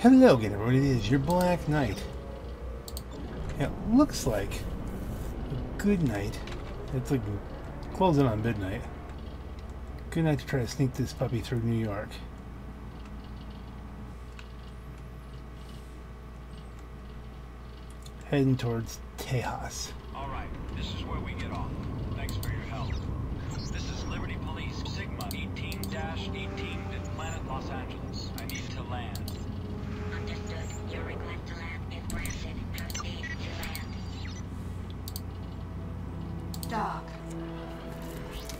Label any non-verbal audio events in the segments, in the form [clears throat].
Hello again, everybody. It is your Black Knight. It looks like a good night. It's like closing on midnight. Good night to try to sneak this puppy through New York. Heading towards Tejas. All right, this is where we get off. Thanks for your help. This is Liberty Police, Sigma 18-18 at Planet Los Angeles. I need to land.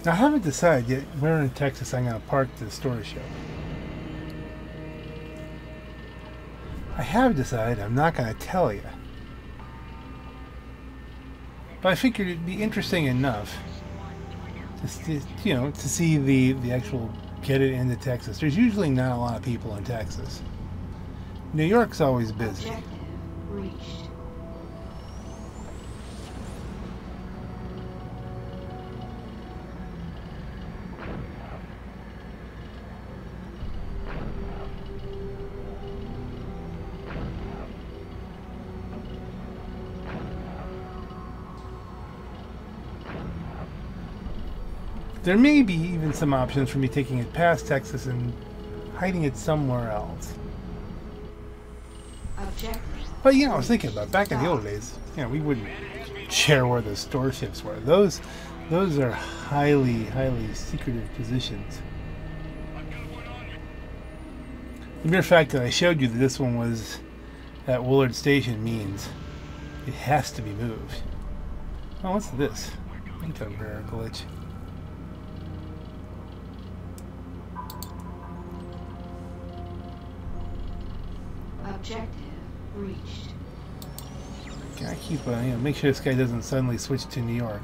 Now, I haven't decided yet uh, where in Texas I'm going to park the store ship. I have decided I'm not going to tell you. But I figured it'd be interesting enough to, s- you know, to see the, the actual get it into Texas. There's usually not a lot of people in Texas. New York's always busy. There may be even some options for me taking it past Texas and hiding it somewhere else. But you know, I was thinking about back in the old days. You know, we wouldn't share where the store ships were. Those, those are highly, highly secretive positions. The mere fact that I showed you that this one was at Woolard Station means it has to be moved. Oh, what's this? That's a rare glitch. Objective reached. Gotta keep, uh, you know, make sure this guy doesn't suddenly switch to New York.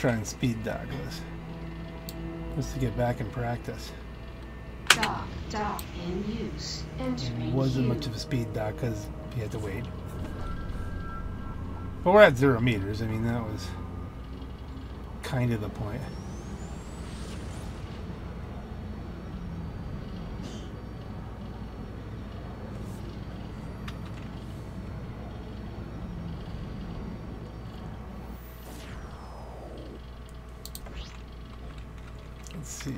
Try and speed dock this. Just to get back in practice. dock. Dock in use. Entering Wasn't much of a speed dock because you had to wait. But we're at zero meters. I mean, that was kind of the point. See.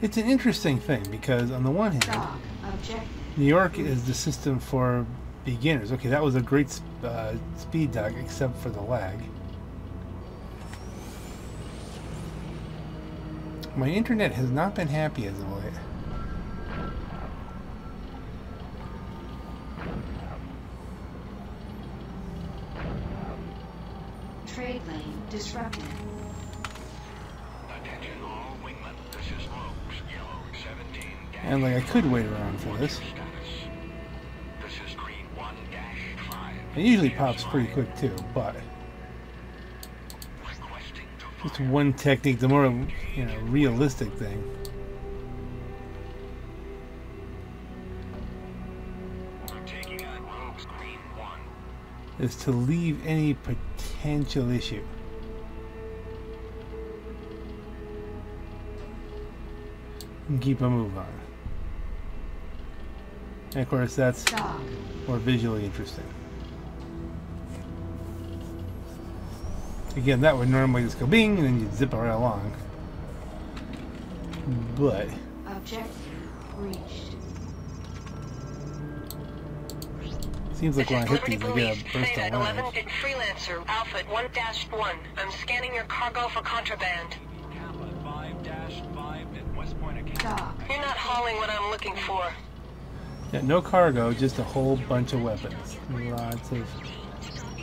It's an interesting thing because on the one hand, New York is the system for beginners. Okay, that was a great sp- uh, speed dock except for the lag. My internet has not been happy as of late. Could wait around for this. Status. This is Green 1 5. It usually pops pretty quick too, but just one technique, the more you know, realistic thing We're taking on Rogues Green 1. is to leave any potential issue. And keep a move on. And of course, that's Dock. more visually interesting. Again, that would normally just go bing and then you'd zip it right along. But Objective reached. seems like when I hit these, I get a burst Theta of 11 lag. bit freelancer, Alpha 1-1. I'm scanning your cargo for contraband. Kappa 5-5 at West Point Academy. Dock. You're not hauling what I'm looking for. Yeah, no cargo, just a whole bunch of weapons. Lots of,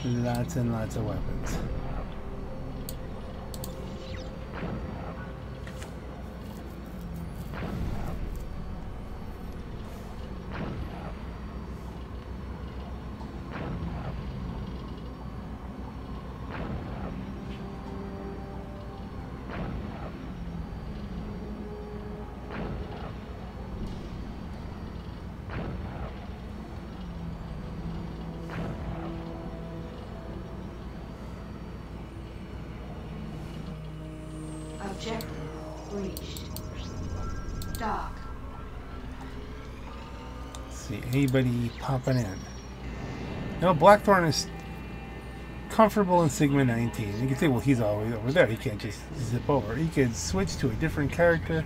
lots and lots of weapons. Anybody popping in? No, Blackthorn is comfortable in Sigma 19. You can say, well, he's always over there. He can't just zip over. He can switch to a different character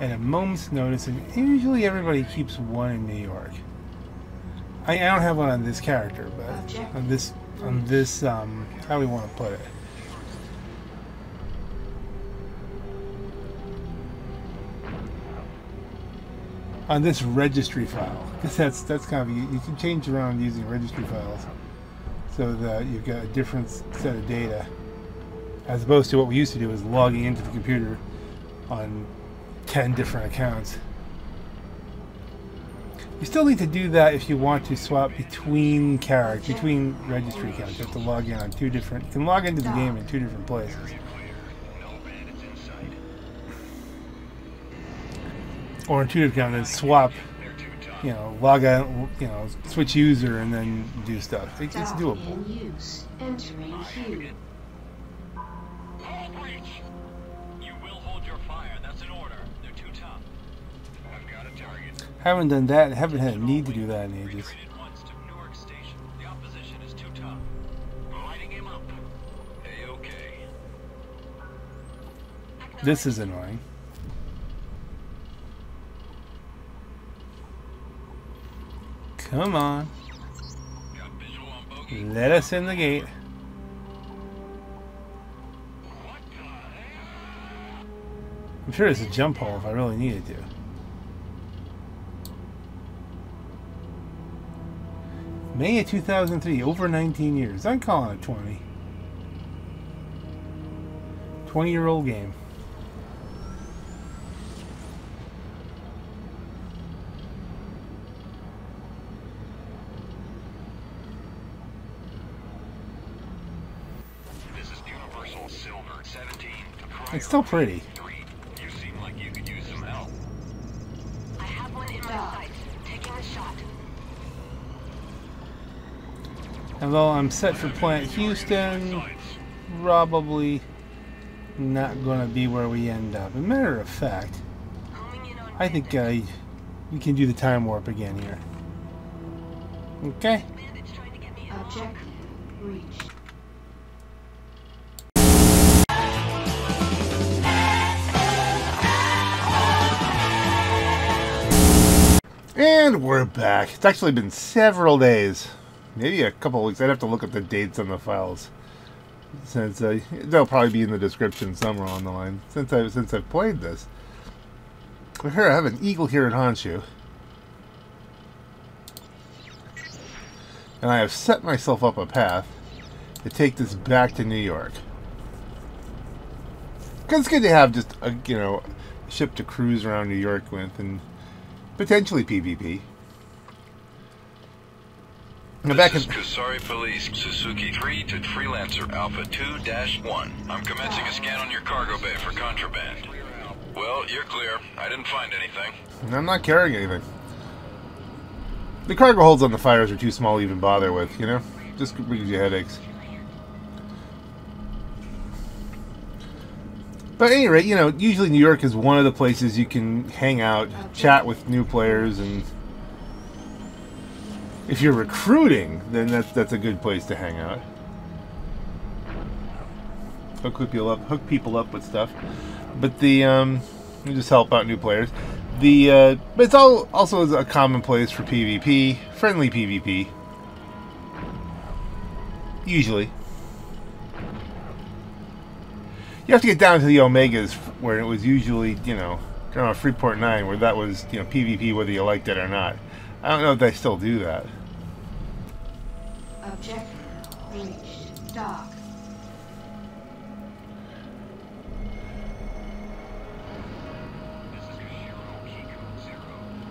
at a moment's notice, and usually everybody keeps one in New York. I, I don't have one on this character, but on this, on this, um, how do we want to put it. On this registry file. Because that's that's kind of you, you can change around using registry files so that you've got a different set of data as opposed to what we used to do is logging into the computer on 10 different accounts. You still need to do that if you want to swap between characters between registry accounts. You have to log in on two different you can log into the game in two different places or in two different and swap you know, log out, you know, switch user and then do stuff. It, it's doable. in use. Entering queue. Hold breach! You will hold your fire. That's an order. They're too tough. I've got a target. Haven't done that. Haven't had a need to do that in ages. Retreated once to Newark Station. The opposition is too tough. Lighting him up. A-okay. This is annoying. Come on, let us in the gate. I'm sure there's a jump hole if I really needed to. May of 2003, over 19 years. I'm calling it 20. 20 year old game. This is Universal Silver 17 to It's still pretty. You seem like you could use some help. I have one in my Dock. sights. Taking a shot. Although I'm set for Plant Houston, probably not going to be where we end up. As a matter of fact, I think uh, we can do the time warp again here. Okay. Objective reached. And we're back. It's actually been several days, maybe a couple weeks. I'd have to look at the dates on the files, since uh, they'll probably be in the description somewhere on the line. Since I've, since I've played this, but here I have an eagle here in Honshu, and I have set myself up a path to take this back to New York. Because it's good to have just a you know ship to cruise around New York with and potentially PvP. Now back in, This is Kusari Police, Suzuki 3 to Freelancer Alpha 2-1. I'm commencing a scan on your cargo bay for contraband. Well, you're clear. I didn't find anything. I'm not carrying anything. The cargo holds on the fires are too small to even bother with, you know? Just gives you headaches. But at any rate, you know, usually New York is one of the places you can hang out, chat with new players, and if you're recruiting, then that's that's a good place to hang out. Hook people up, hook people up with stuff. But the um, just help out new players. The uh, but it's all also a common place for PvP, friendly PvP. Usually, you have to get down to the Omegas where it was usually you know down on Freeport Nine where that was you know PvP whether you liked it or not. I don't know if they still do that. Objective reached. Dock. This is Kashiro Kiku Zero.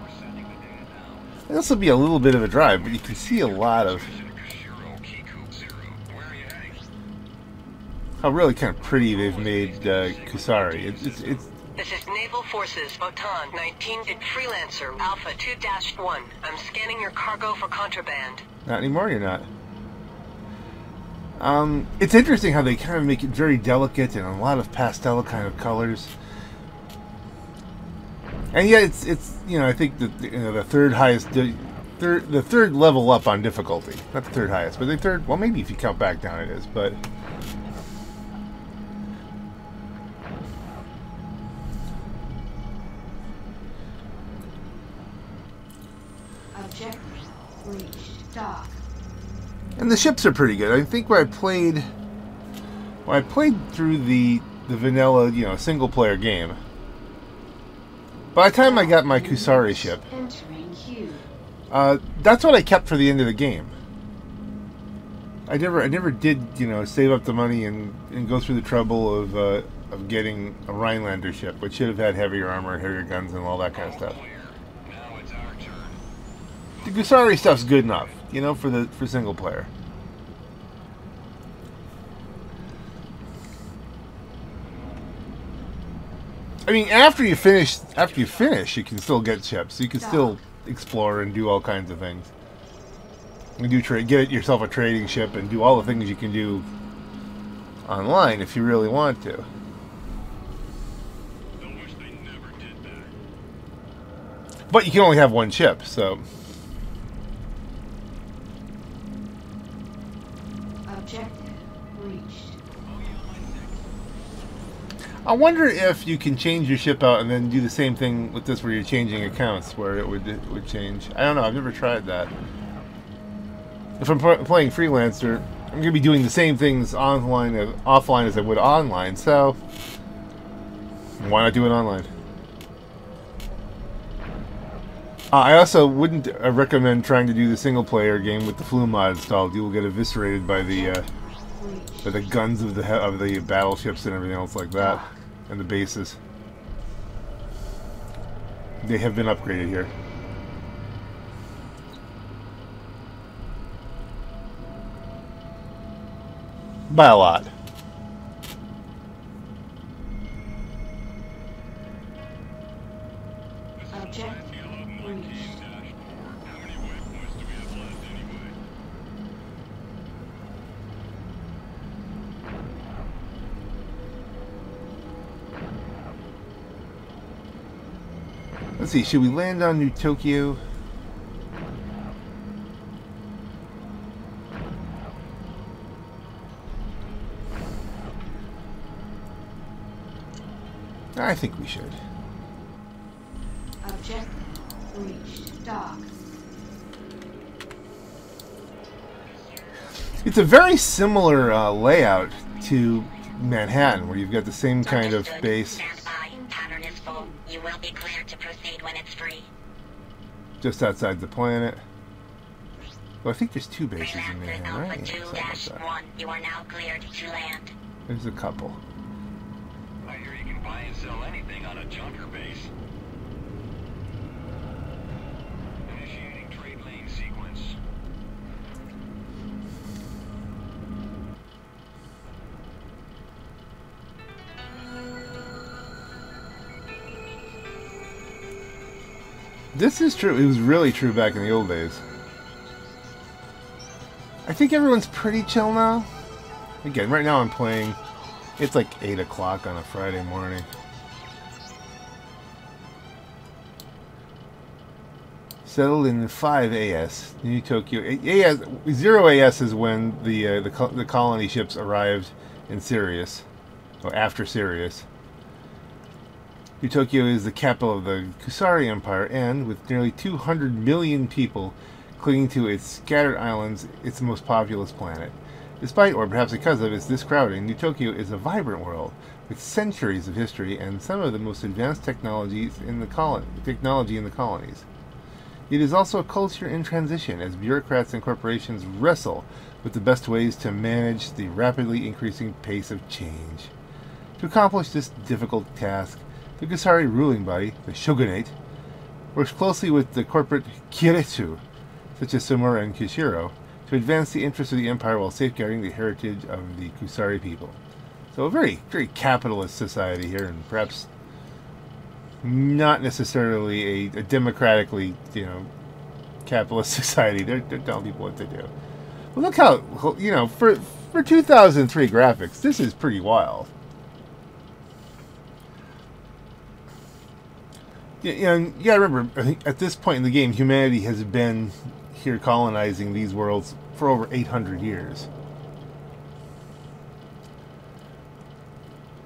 We're sending the data now. This will be a little bit of a drive, but you can see a lot of This is Kashiro Kiku Zero. Where are you heading? How really kind of pretty they've made uh, Kusari. It's, it's it's This is Naval Forces, Botan 19 to Freelancer Alpha 2-1. I'm scanning your cargo for contraband. Not anymore, you're not. Um, it's interesting how they kind of make it very delicate and a lot of pastel kind of colors. And yeah, it's it's you know I think that you know the third highest third the third level up on difficulty, not the third highest, but the third. Well, maybe if you count back down, it is. But and the ships are pretty good. I think when I played when I played through the the vanilla you know single player game. By the time I got my Kusari ship, Uh, that's what I kept for the end of the game. I never, I never did, you know, save up the money and, and go through the trouble of uh, of getting a Rhinelander ship, which should have had heavier armor, heavier guns, and all that kind of stuff. Clear. Now it's our turn. The Kusari stuff's good enough, you know, for the for single player. I mean, after you finish, after you finish, you can still get ships. You can still explore and do all kinds of things. You do trade, get yourself a trading ship, and do all the things you can do online if you really want to. I wish they never did that. But you can only have one chip, so I wonder if you can change your ship out and then do the same thing with this, where you're changing accounts, where it would it would change. I don't know. I've never tried that. If I'm playing freelancer, I'm going to be doing the same things online as offline as I would online. So why not do it online? Uh, I also wouldn't uh, recommend trying to do the single player game with the flu mod installed. You will get eviscerated by the uh, By the guns of the he- of the battleships and everything else like that, and the bases. They have been upgraded here. By a lot. Let's see. Should we land on New Tokyo? I think we should. Objective reached. Dock. It's a very similar uh, layout to Manhattan, where you've got the same kind of base just outside the planet. Well, I think there's two bases in there, right? Yeah, like 1. You are now cleared to land. There's a couple. I hear you can buy and sell anything on a junker base. This is true. It was really true back in the old days. I think everyone's pretty chill now. Again, right now I'm playing. It's like 8 o'clock on a Friday morning. Settled in 5 AS, New Tokyo. AS, 0 AS is when the, uh, the, col- the colony ships arrived in Sirius, or after Sirius. New Tokyo is the capital of the Kusari Empire and, with nearly 200 million people clinging to its scattered islands, it's the most populous planet. Despite, or perhaps because of, its this crowding, New Tokyo is a vibrant world with centuries of history and some of the most advanced technologies in the colon- technology in the colonies. It is also a culture in transition as bureaucrats and corporations wrestle with the best ways to manage the rapidly increasing pace of change. To accomplish this difficult task, the Kusari ruling body, the shogunate, works closely with the corporate keiretsu, such as Samura and Kishiro, to advance the interests of the empire while safeguarding the heritage of the Kusari people. So a very, very capitalist society here, and perhaps not necessarily a, a democratically, you know, capitalist [laughs] society. They're, they're telling people what to do. But look how, you know, for For 2003 graphics, this is pretty wild. You, know, you gotta remember, I think at this point in the game, humanity has been here colonizing these worlds for over 800 years.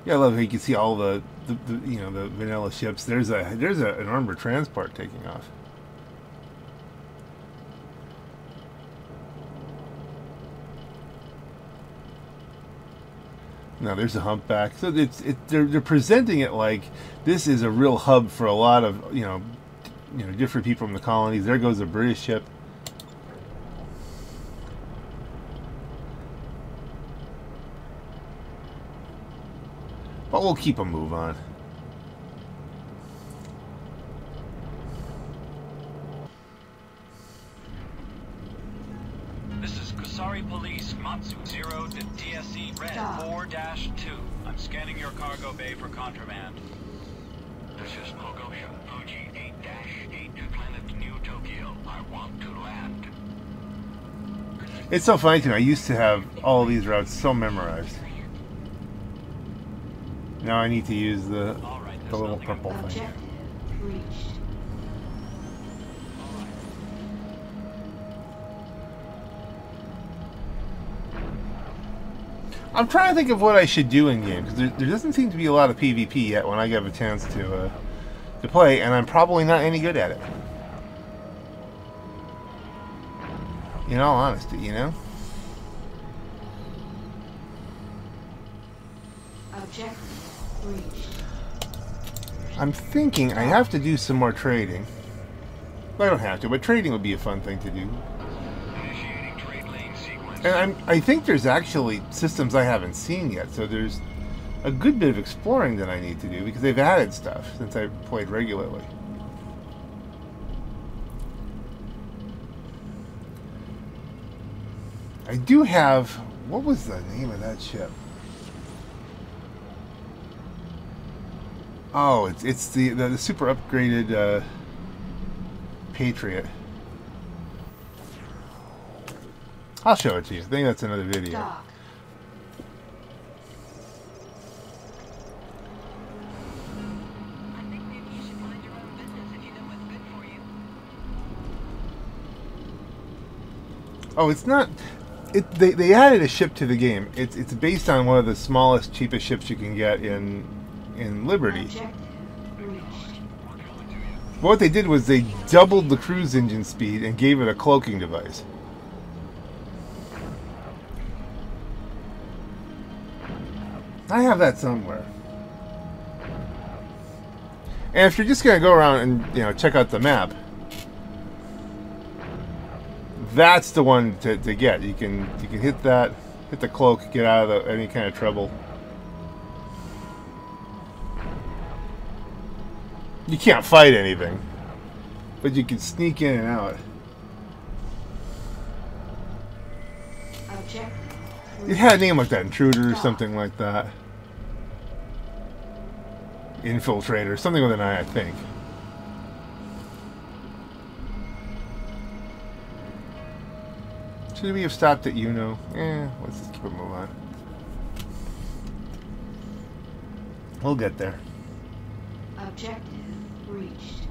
Yeah, I love how you can see all the, the, the you know the vanilla ships. There's a there's a, an armored transport taking off. Now there's a humpback. So it's it, they're they're presenting it like this is a real hub for a lot of you know you know different people from the colonies. There goes a British ship. But we'll keep a move on. Matsu 0 to DSE Red Stop. 4-2. I'm scanning your cargo bay for contraband. This is Mogosha, Fuji 8-8 to planet New Tokyo. I want to land. It's so funny to me. I used to have all these routes so memorized. Now I need to use the All right, there's the little purple thing. Objective reached. I'm trying to think of what I should do in game because there, there doesn't seem to be a lot of PvP yet when I get a chance to uh, to play, and I'm probably not any good at it. In all honesty, you know. Objective. I'm thinking I have to do some more trading. I don't have to, but trading would be a fun thing to do. And I'm, I think there's actually systems I haven't seen yet, so there's a good bit of exploring that I need to do because they've added stuff since I played regularly. I do have. What was the name of that ship? Oh, it's it's the the, the super upgraded uh, Patriot. I'll show it to you. I think that's another video. Dock. I think maybe you should mind your own business if you know what's good for you. Oh, it's not. It they, they added a ship to the game. It's it's based on one of the smallest, cheapest ships you can get in in Liberty. But what they did was they doubled the cruise engine speed and gave it a cloaking device. I have that somewhere. And if you're just gonna go around and you know check out the map, that's the one to, to get. You can you can hit that, hit the cloak, get out of the, any kind of trouble. You can't fight anything, but you can sneak in and out. It had a name like that, intruder or something like that. Infiltrator, something with an I, I think. Should we have stopped at Uno? Eh, let's just keep it move on. We'll get there. Objective reached.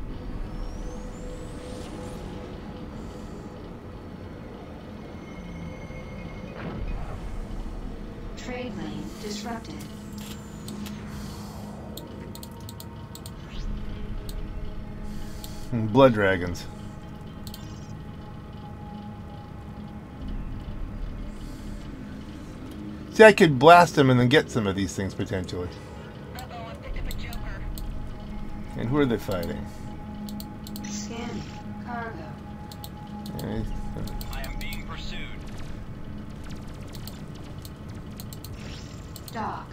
Trade lane disrupted. Blood dragons. See, I could blast them and then get some of these things potentially. Uh-oh, I picked up a joker. And who are they fighting? Scanning. Cargo. Eh, I am being pursued. Dock.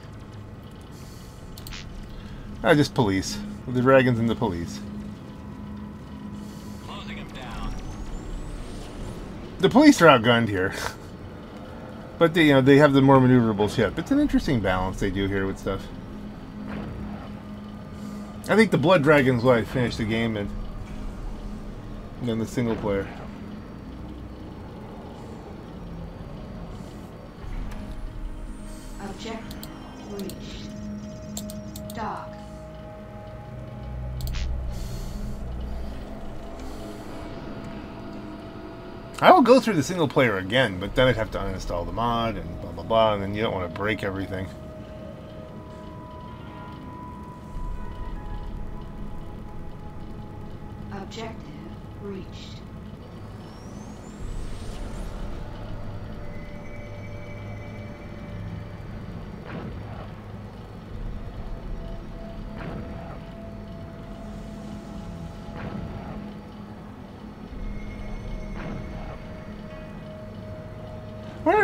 Ah, just police. The dragons and the police. The police are outgunned here. But they, you know, they have the more maneuverable ship. It's an interesting balance they do here with stuff. I think the Blood Dragon's I finished the game. And then the single player. I will go through the single player again, but then I'd have to uninstall the mod and blah blah blah, and then you don't want to break everything.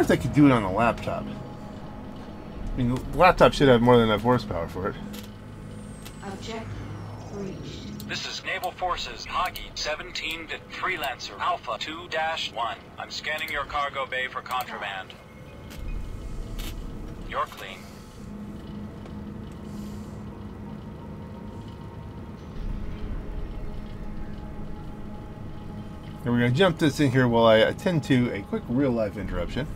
I wonder if they could do it on a laptop. I mean, the laptop should have more than enough horsepower for it. Objective reached. This is Naval Forces Hagi 17 to Freelancer Alpha 2-1. I'm scanning your cargo bay for contraband. You're clean. And we're going to jump this in here while I attend to a quick real life interruption.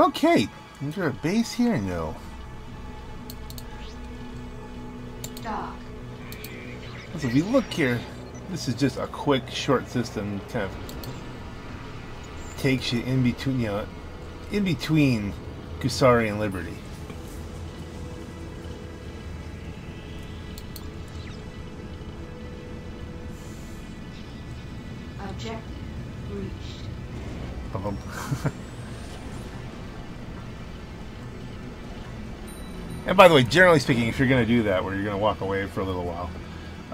Okay, is there a base here? No. So if you look here, this is just a quick, short system. Kind of takes you in between, you know, in between Kusari and Liberty. By the way, generally speaking, if you're going to do that, where you're going to walk away for a little while,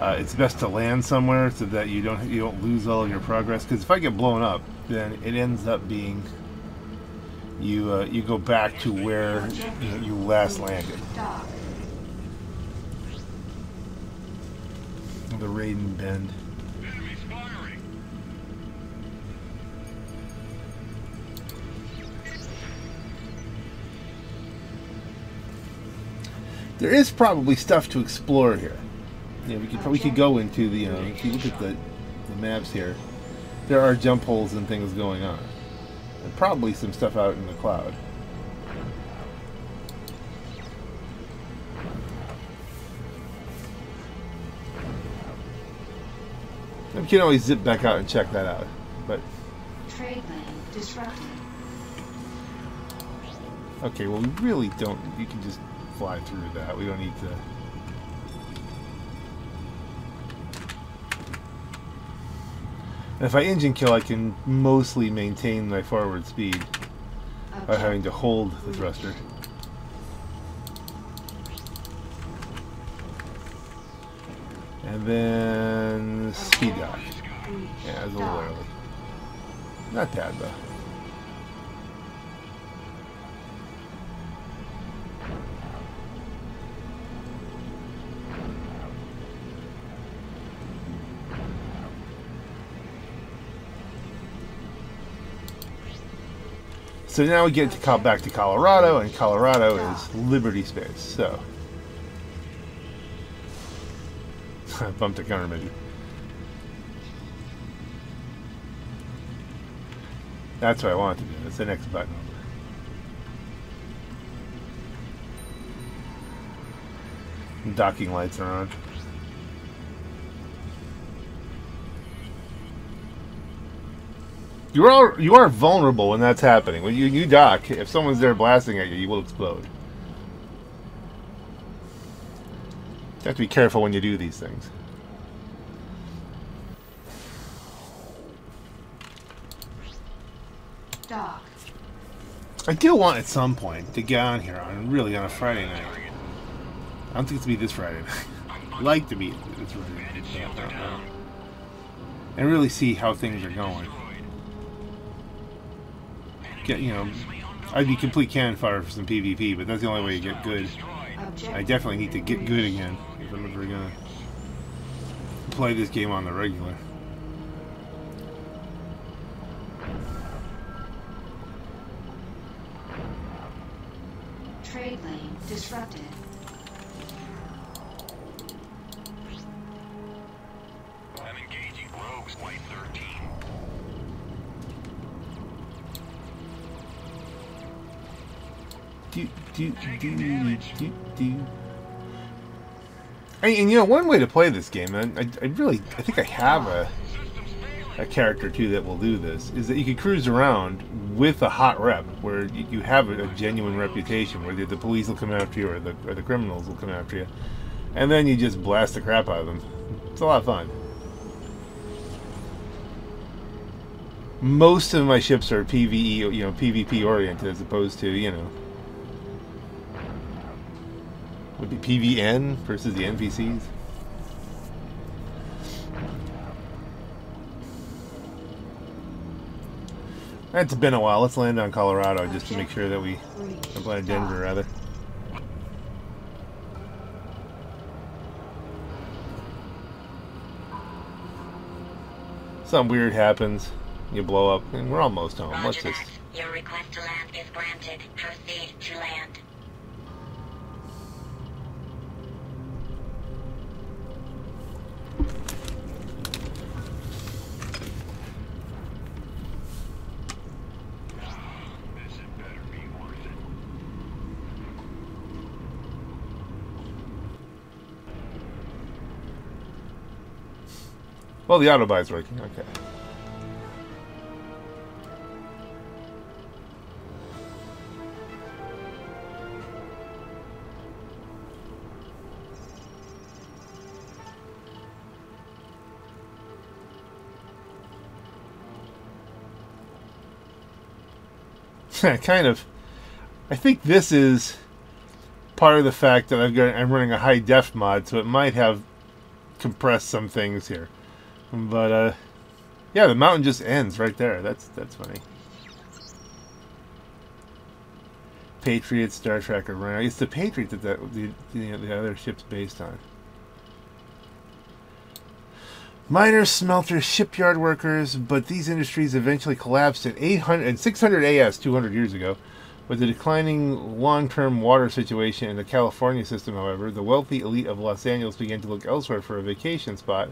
uh, it's best to land somewhere so that you don't you don't lose all of your progress. Because if I get blown up, then it ends up being you uh, you go back to where you, know, you last landed. The Raiden Bend. There is probably stuff to explore here. Yeah, we could probably could go into the you know if you look at the the maps here, there are jump holes and things going on. And probably some stuff out in the cloud. We can always zip back out and check that out. But Trade lane disrupted. okay, well we really don't. You can just fly through that. We don't need to. And if I engine kill, I can mostly maintain my forward speed by having to hold the thruster. And then speed dock. Yeah, it's a little early. Not bad though. So now we get to back to Colorado, and Colorado is Liberty Space. So [laughs] I bumped a countermeasure. That's what I want to do. That's the next button. Docking lights are on. You are you are vulnerable when that's happening. When you you dock, if someone's there blasting at you, you will explode. You have to be careful when you do these things. Dock. I do want at some point to get on here on really on a Friday night. I don't think it's gonna be this Friday night. I'd like to be this Friday night. And really see how things are going. Get you know, I'd be complete cannon fire for some PvP, but that's the only way you get good. I definitely need to get good again if I'm ever gonna play this game on the regular. Trade lane disrupted. Do do do do do. And, you know, one way to play this game, and I, I really, I think I have a a character too that will do this, is that you can cruise around with a hot rep, where you, you have a, a genuine reputation, where the, the police will come after you, or the or the criminals will come after you, and then you just blast the crap out of them. It's a lot of fun. Most of my ships are PVE, you know, PvP oriented, as opposed to you know would be PVN versus the NPCs. It's been a while. Let's land on Colorado just to make sure that we land Denver rather. Something weird happens, you blow up, and we're almost home. Let's just. Your request to land is granted. Proceed to land. Well, the auto buy's working. Okay. [laughs] kind of. I think this is part of the fact that got I'm running a high def mod, so it might have compressed some things here. But uh yeah, the mountain just ends right there. That's that's funny. Patriot, Star Trek, Rhino. It's the Patriot that the, the, the, the other ship's based on. Miners, smelters, shipyard workers, but these industries eventually collapsed at 800 and 600 AS 200 years ago. With the declining long-term water situation in the California system, however, the wealthy elite of Los Angeles began to look elsewhere for a vacation spot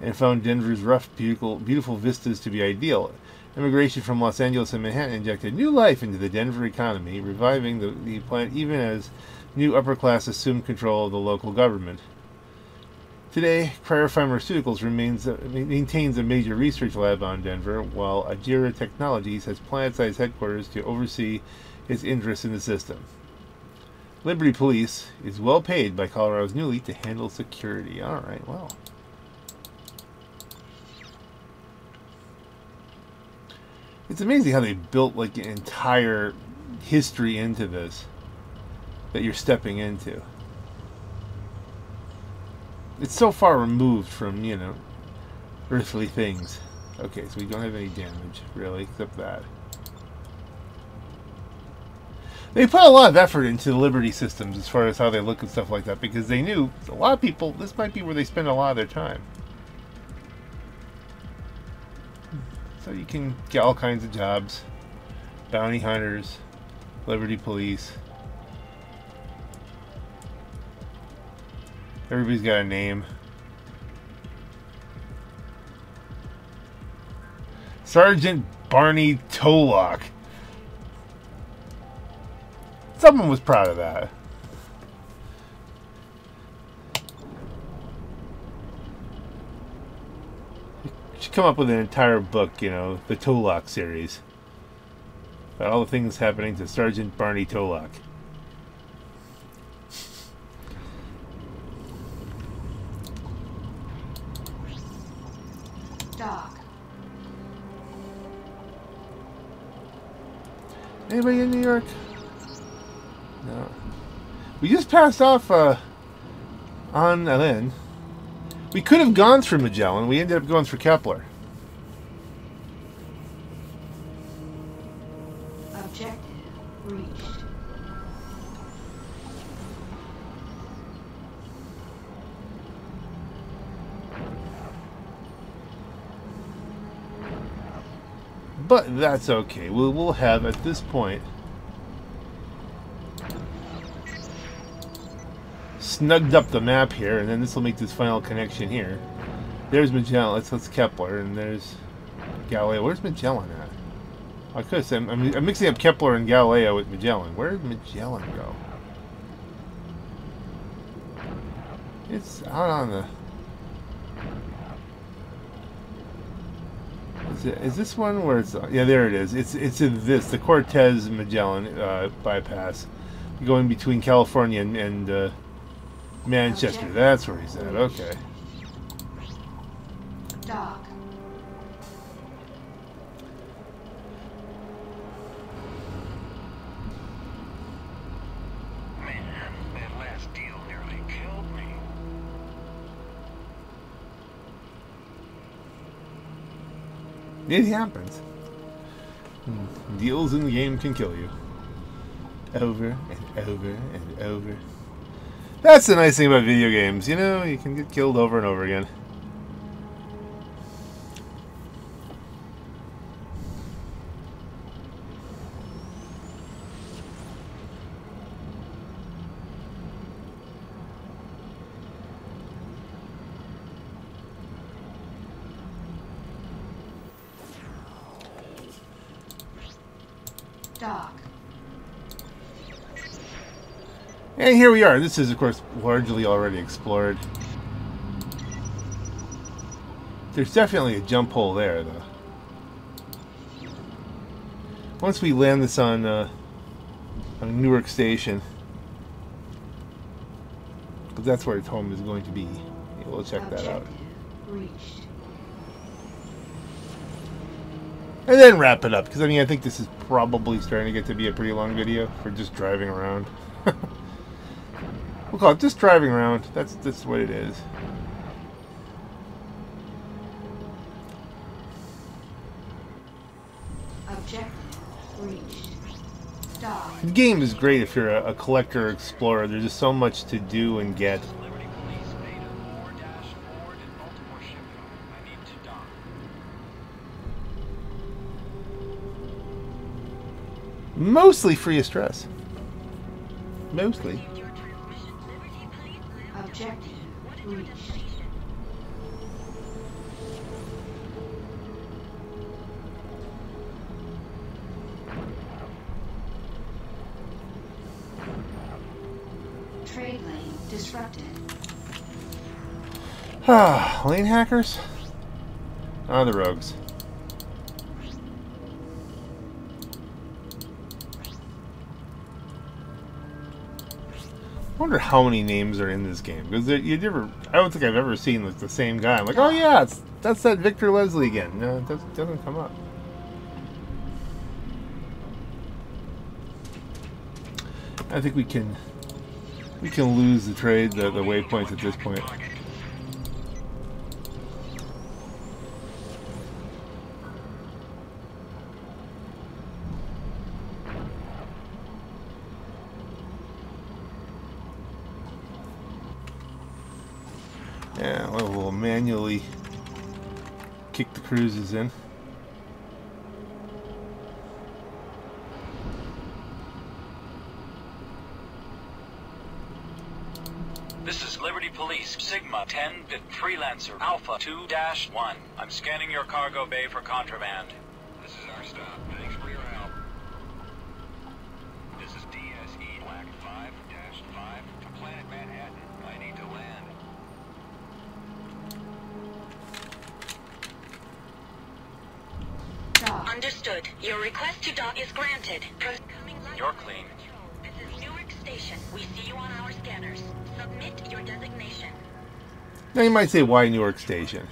and found Denver's rough, beautiful, beautiful vistas to be ideal. Immigration from Los Angeles and Manhattan injected new life into the Denver economy, reviving the, the plant even as new upper class assumed control of the local government. Today, Cryer Pharmaceuticals remains maintains a major research lab on Denver, while Ageira Technologies has plant-sized headquarters to oversee its interests in the system. Liberty Police is well paid by Colorado's new elite to handle security. All right, well. It's amazing how they built like an entire history into this that you're stepping into. It's so far removed from, you know, earthly things. Okay, so we don't have any damage, really, except that. They put a lot of effort into the Liberty systems as far as how they look and stuff like that because they knew a lot of people, this might be where they spend a lot of their time. So you can get all kinds of jobs bounty hunters, Liberty Police. Everybody's got a name. Sergeant Barney Tolock. Someone was proud of that. Come up with an entire book, you know, the Tolok series. About all the things happening to Sergeant Barney Tolok. Dock. Anybody in New York? No. We just passed off uh, on Alen. We could have gone through Magellan. We ended up going through Kepler. Objective reached. But that's okay. We'll, we'll have, at this point, snugged up the map here, and then this will make this final connection here. There's Magellan. Let's, let's Kepler, and there's Galileo. Where's Magellan at? I could say, I'm, I'm, mixing up Kepler and Galileo with Magellan. Where did Magellan go? It's out on the... Is, it, is this one where it's... Yeah, there it is. It's it's in this, the Cortez Magellan uh, bypass. Going between California and, and uh, Manchester. That's where he's at. Okay. Dock. Man, that last deal nearly killed me. It happens. Deals in the game can kill you. Over and over and over. That's the nice thing about video games, you know, you can get killed over and over again. Dock. And here we are. This is, of course, largely already explored. There's definitely a jump hole there, though. Once we land this on, uh, on Newark Station, because that's where its home is going to be, we'll check that out. Reached. And then wrap it up, because I mean, I think this is probably starting to get to be a pretty long video for just driving around. We'll call it just driving around. That's that's what it is. Objective reached. Dock. The game is great if you're a, a collector or explorer. There's just so much to do and get. Liberty Police Beta 4 Ford and Baltimore shipment. I need to dock. Mostly free of stress. Mostly. Objective reached. Trade lane disrupted. Ah, lane hackers? Ah, the rogues. I wonder how many names are in this game because you never. I don't think I've ever seen like the same guy. I'm like, oh yeah, that's that Victor Leslie again. No, it doesn't, doesn't come up. I think we can we can lose the trade, the, the waypoints at this point. Yeah, well, we'll manually cruises in. This is Liberty Police, Sigma 10 bit freelancer Alpha 2-1. I'm scanning your cargo bay for contraband. Understood. Your request to dock is granted. Coming live You're clean. This is Newark Station. We see you on our scanners. Submit your designation. Now you might say, why Newark Station?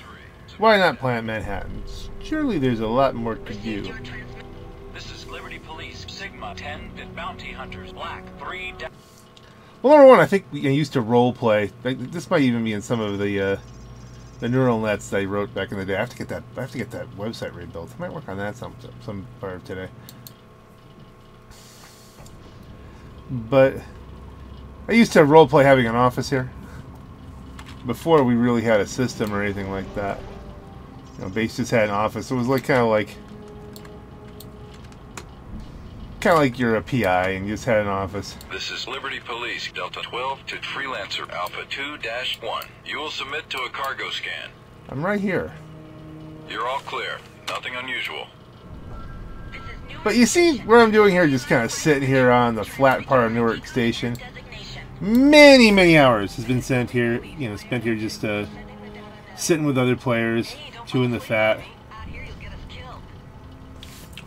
Why not Planet Manhattan? Surely there's a lot more to do. This is Liberty Police, Sigma 10 bit bounty hunters, Black 3 dash. Well, number one, I think we I used to role play. This might even be in some of the uh, the neural nets I wrote back in the day. I have to get that. I have to get that website rebuilt. I might work on that some some part of today. But I used to role play having an office here before we really had a system or anything like that. You know, base just had an office. It was like kind of like kind of like you're a PI and you just had an office. This is Liberty Police, Delta 12 to Freelancer Alpha 2-1. You will submit to a cargo scan. I'm right here. You're all clear. Nothing unusual. This is Newark But you see what I'm doing here? Just kind of sitting here on the flat part of Newark Station. Many, many hours has been spent here. You know, spent here just uh, sitting with other players, chewing the fat,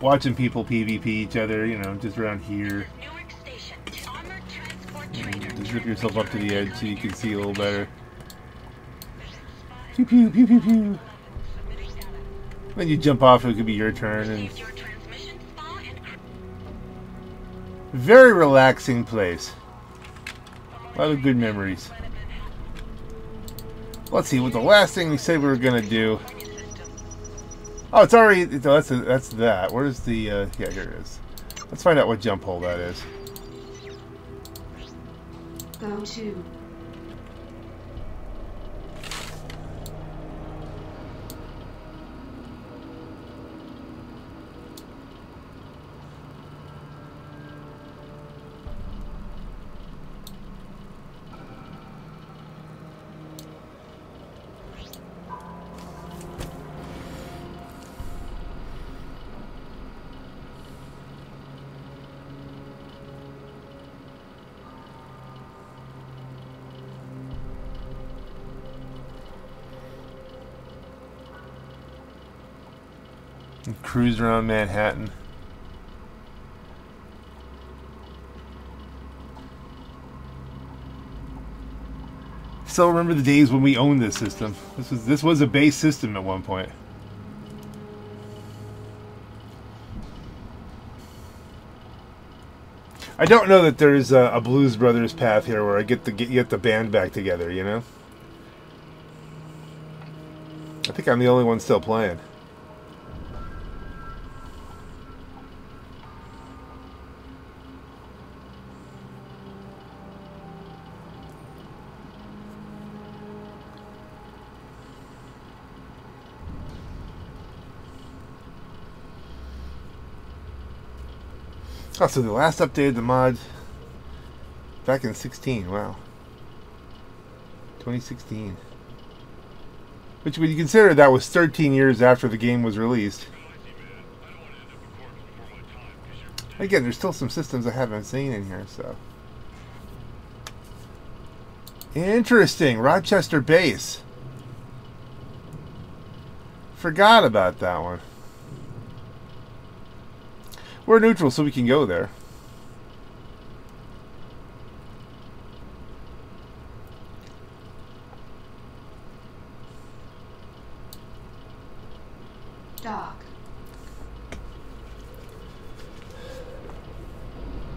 watching people PvP each other. You know, just around here. Newark Station. Armored transport trader. Just zip yourself up to the edge so you can see a little better. Pew pew pew pew pew. Then you jump off. It could be your turn, and Received your transmission spa and cr- very relaxing place. A lot of good memories. Let's see. What the last thing we said we were gonna do. Oh, it's already. That's that's that. Where's the? Uh, yeah, here it is. Let's find out what jump hole that is. Go to. Cruise around Manhattan. Still remember the days when we owned this system. This was this was a base system at one point. I don't know that there's a, a Blues Brothers path here where I get to get, get the band back together. You know. I think I'm the only one still playing. Oh, so the last updated the mod back in 16. Wow. 2016. Which, when you consider that was 13 years after the game was released. Again, there's still some systems I haven't seen in here, so. Interesting. Rochester base. Forgot about that one. We're neutral, so we can go there. Dock.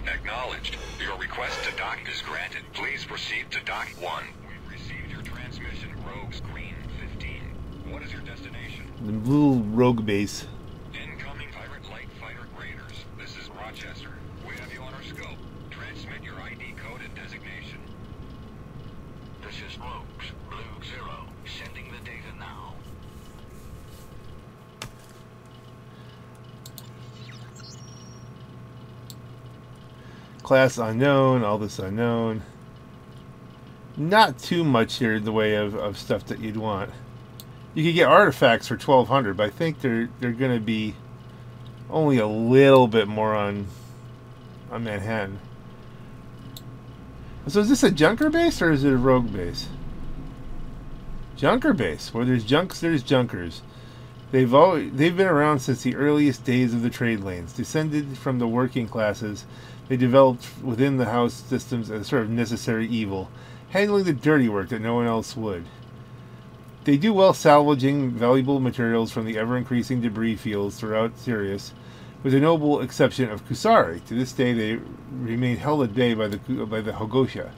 Acknowledged. Your request to dock is granted. Please proceed to dock 1. We've received your transmission, Rogues Green 15. What is your destination? The little rogue base. Incoming Pirate Light Fighter Raiders. This is Rochester. We have you on our scope. Transmit your ID code and designation. This is Rogues, Blue Zero. Sending the data now. Class unknown, all this unknown. Not too much here in the way of, of stuff that you'd want. You could get artifacts for 1200 but I think they're they're going to be only a little bit more on on Manhattan. So is this a junker base or is it a rogue base? Junker base. Where there's junks, there's junkers. They've always, they've been around since the earliest days of the trade lanes. Descended from the working classes, they developed within the house systems as sort of necessary evil, handling the dirty work that no one else would. They do well salvaging valuable materials from the ever increasing debris fields throughout Sirius, with the noble exception of Kusari. To this day, they remain held at bay by the by the Hogosha.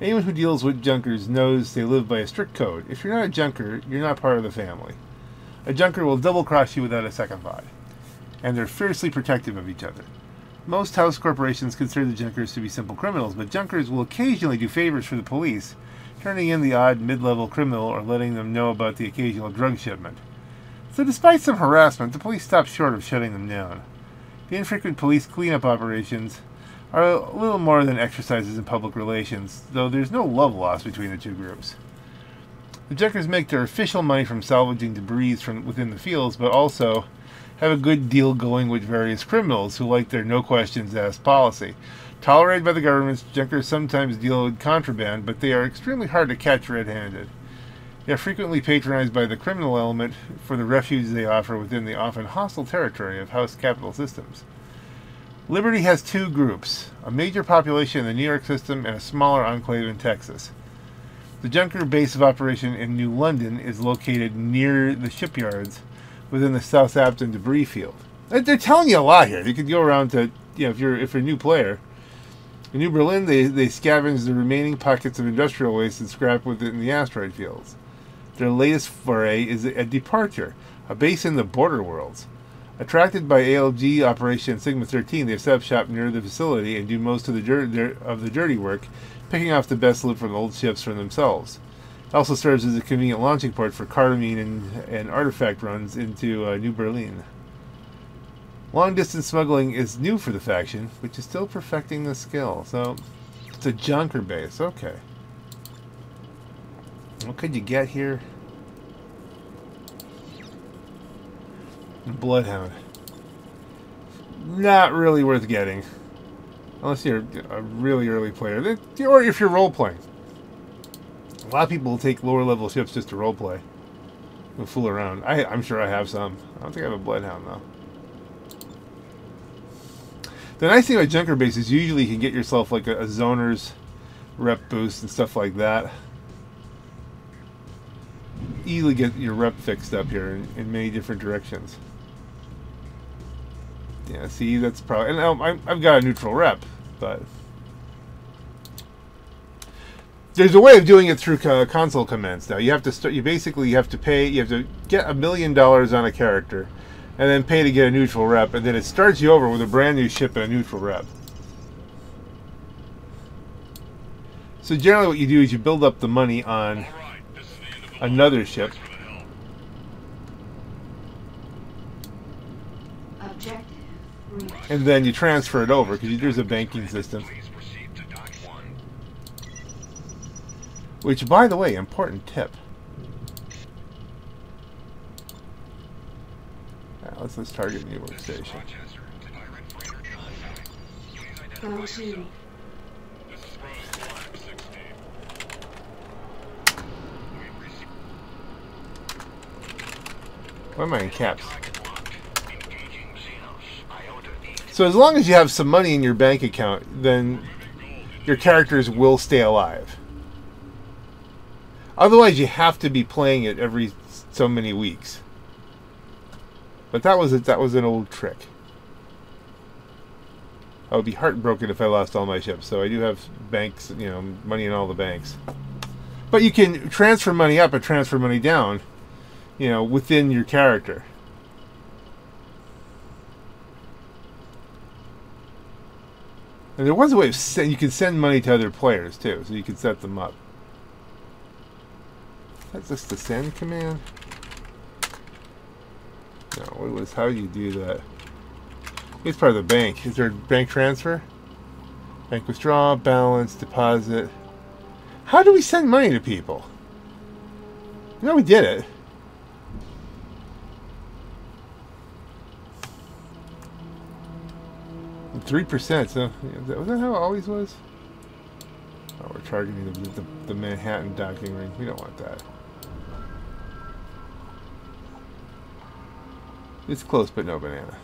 Anyone who deals with junkers knows they live by a strict code. If you're not a junker, you're not part of the family. A junker will double cross you without a second thought, and they're fiercely protective of each other. Most house corporations consider the junkers to be simple criminals, but junkers will occasionally do favors for the police, turning in the odd mid level criminal or letting them know about the occasional drug shipment. So, despite some harassment, the police stopped short of shutting them down. The infrequent police cleanup operations are a little more than exercises in public relations, though there's no love lost between the two groups. The Junkers make their official money from salvaging debris from within the fields, but also have a good deal going with various criminals who like their no questions asked policy. Tolerated by the governments, Junkers sometimes deal with contraband, but they are extremely hard to catch red handed. They are frequently patronized by the criminal element for the refuge they offer within the often hostile territory of House Capital Systems. Liberty has two groups a major population in the New York system and a smaller enclave in Texas. The Junker base of operation in New London is located near the shipyards within the Southampton debris field. They- They're telling you a lot here. You could go around to, you know, if you're if you're a new player. In New Berlin, they, they scavenge the remaining pockets of industrial waste and scrap within the asteroid fields. Their latest foray is a departure, a base in the border worlds. Attracted by ALG Operation Sigma 13, they set up shop near the facility and do most of the dir- of the dirty work, picking off the best loot from old ships for themselves. It also serves as a convenient launching port for cardamine and, and artifact runs into uh, New Berlin. Long distance smuggling is new for the faction, which is still perfecting the skill. So, it's a junker base. Okay. What could you get here? Bloodhound. Not really worth getting. Unless you're a really early player. Or if you're role playing. A lot of people will take lower level ships just to role play. And fool around. I, I'm sure I have some. I don't think I have a Bloodhound though. The nice thing about Junker Base is usually you can get yourself like a, a zoner's rep boost and stuff like that. Easily get your rep fixed up here in, in many different directions. Yeah, see, that's probably. And um, I, I've got a neutral rep, but. There's a way of doing it through co- console commands now. You have to start. You basically you have to pay. You have to get a million dollars on a character, and then pay to get a neutral rep, and then it starts you over with a brand new ship and a neutral rep. So generally, what you do is you build up the money on another ship, Thanks for the help. Objective reached. and then you transfer it over because there's a banking system. Please proceed to dock one. Which, by the way, important tip. Now, let's let's target new This is workstation. Rochester. Tyrant freighter contact. Please Go identify to yourself. This is Rose Lab 16. We've received Why am I in caps? target locked. Engaging Xenos. Iota 8. So as long as you have some money in your bank account, then your characters will stay alive. Otherwise, you have to be playing it every so many weeks. But that was a, that was an old trick. I would be heartbroken if I lost all my ships. So I do have banks, you know, money in all the banks. But you can transfer money up and transfer money down, you know, within your character. And there was a way of send, you can send money to other players too, so you can set them up. That's just the send command. No, what was how do you do that? It's part of the bank. Is there bank transfer? Bank withdraw, balance, deposit. How do we send money to people? No, we did it. Three percent. So was that- was that how it always was? Oh, we're targeting the, the, the Manhattan docking ring. We don't want that. It's close, but no banana.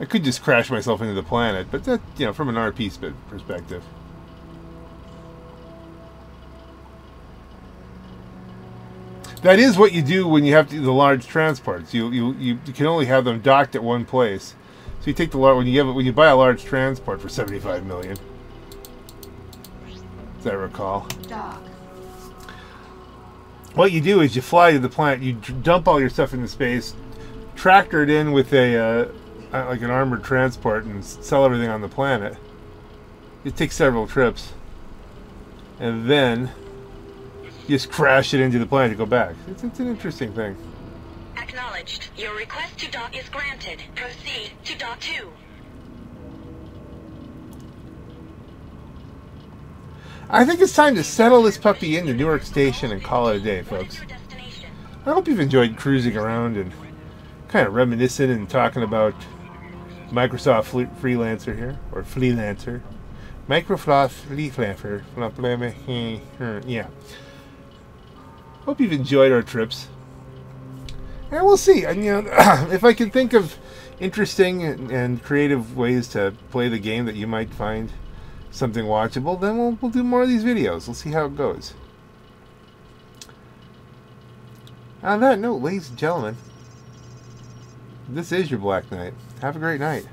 I could just crash myself into the planet, but that, you know, from an RP perspective. That is what you do when you have to do the large transports. You you, you can only have them docked at one place. So you take the large when you have when you buy a large transport for seventy five million, as I recall. Dock. What you do is you fly to the planet, you dump all your stuff into space, tractor it in with a uh, uh, like an armored transport, and sell everything on the planet. It takes several trips, and then you just crash it into the planet to go back. It's, it's an interesting thing. Acknowledged. Your request to dock is granted. Proceed to dock 2. I think it's time to settle this puppy in into Newark Station and call it a day, folks. I hope you've enjoyed cruising around and kind of reminiscing and talking about Microsoft Freelancer here, or Freelancer. Microsoft Freelancer. Eh, eh, yeah. Hope you've enjoyed our trips. And we'll see. And, you know, [clears throat] if I can think of interesting and, and creative ways to play the game that you might find something watchable, then we'll, we'll do more of these videos. We'll see how it goes. On that note, ladies and gentlemen, this is your Black Knight. Have a great night.